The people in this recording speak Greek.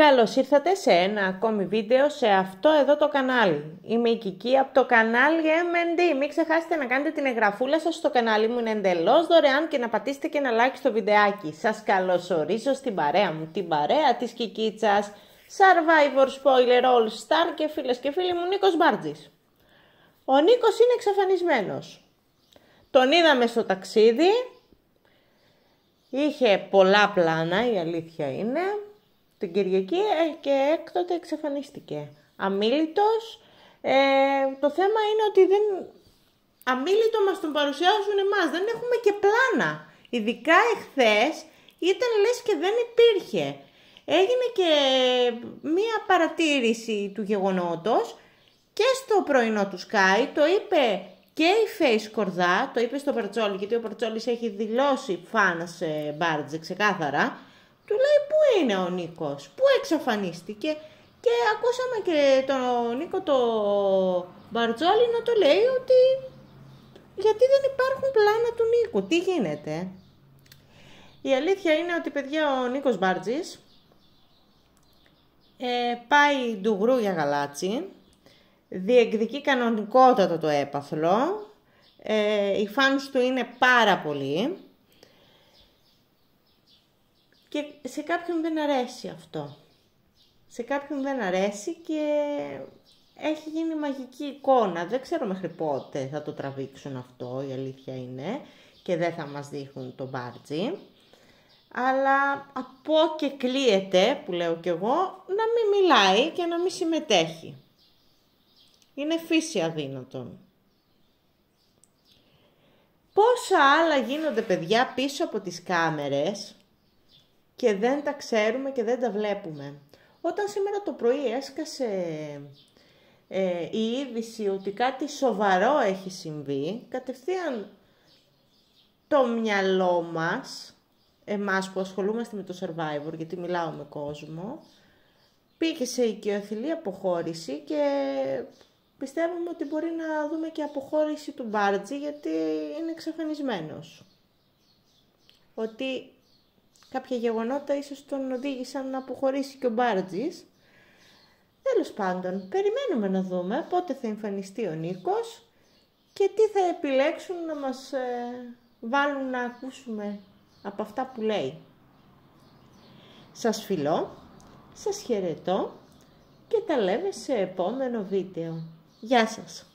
Καλώς ήρθατε σε ένα ακόμη βίντεο σε αυτό εδώ το κανάλι. Είμαι η Κική από το κανάλι MND. Μην ξεχάσετε να κάνετε την εγγραφούλα σας στο κανάλι μου, είναι εντελώς δωρεάν και να πατήσετε και ένα like στο βιντεάκι. Σας καλωσορίζω στην παρέα μου, την παρέα της Κικίτσας, Survivor Spoiler All Star και φίλες και φίλοι μου Νίκος Μπάρτζης. Ο Νίκος είναι εξαφανισμένος. Τον είδαμε στο ταξίδι, είχε πολλά πλάνα η αλήθεια είναι την Κυριακή ε, και έκτοτε εξαφανίστηκε. Αμήλυτος, ε, το θέμα είναι ότι δεν... Αμήλυτο μας τον παρουσιάζουν εμάς, δεν έχουμε και πλάνα. Ειδικά εχθές ήταν λες και δεν υπήρχε. Έγινε και μία παρατήρηση του γεγονότος και στο πρωινό του Sky, το είπε και η Face Κορδά, το είπε στο Παρτσόλι, γιατί ο Παρτσόλης έχει δηλώσει φάνα σε Μπάρτζε ξεκάθαρα, του λέει πού είναι ο Νίκος, πού εξαφανίστηκε και ακούσαμε και τον Νίκο το Μπαρτζόλι να το λέει ότι γιατί δεν υπάρχουν πλάνα του Νίκου, τι γίνεται; Η αλήθεια είναι ότι παιδιά ο Νίκος Μπάρτζης ε, πάει ντουγρού για γαλάτσι, διεκδικεί κανονικότατο το έπαθλο, ε, οι φάνους του είναι πάρα πολλοί και σε κάποιον δεν αρέσει αυτό. Σε κάποιον δεν αρέσει και έχει γίνει μαγική εικόνα. Δεν ξέρω μέχρι πότε θα το τραβήξουν αυτό, η αλήθεια είναι, και δεν θα μας δείχνουν το μπάρτζι. Αλλά από και κλείεται, που λέω κι εγώ, να μην μιλάει και να μην συμμετέχει. Είναι φύση αδύνατον. Πόσα άλλα γίνονται παιδιά πίσω από τις κάμερες και δεν τα ξέρουμε και δεν τα βλέπουμε. Όταν σήμερα το πρωί έσκασε ε, η είδηση ότι κάτι σοβαρό έχει συμβεί, κατευθείαν το μυαλό μας, εμάς που ασχολούμαστε με το Survivor, γιατί μιλάω με κόσμο, πήγε σε οικειοθυλή αποχώρηση και πιστεύουμε ότι μπορεί να δούμε και αποχώρηση του Μπάρτζη γιατί είναι εξαφανισμένος. Ότι κάποια γεγονότα ίσως τον οδήγησαν να αποχωρήσει και ο Μπάρτζης. Τέλος πάντων, περιμένουμε να δούμε πότε θα εμφανιστεί ο Νίκος και τι θα επιλέξουν να μας ε, βάλουν να ακούσουμε από αυτά που λέει. Σας φιλώ, σας χαιρετώ και τα λέμε σε επόμενο βίντεο. Γεια σας!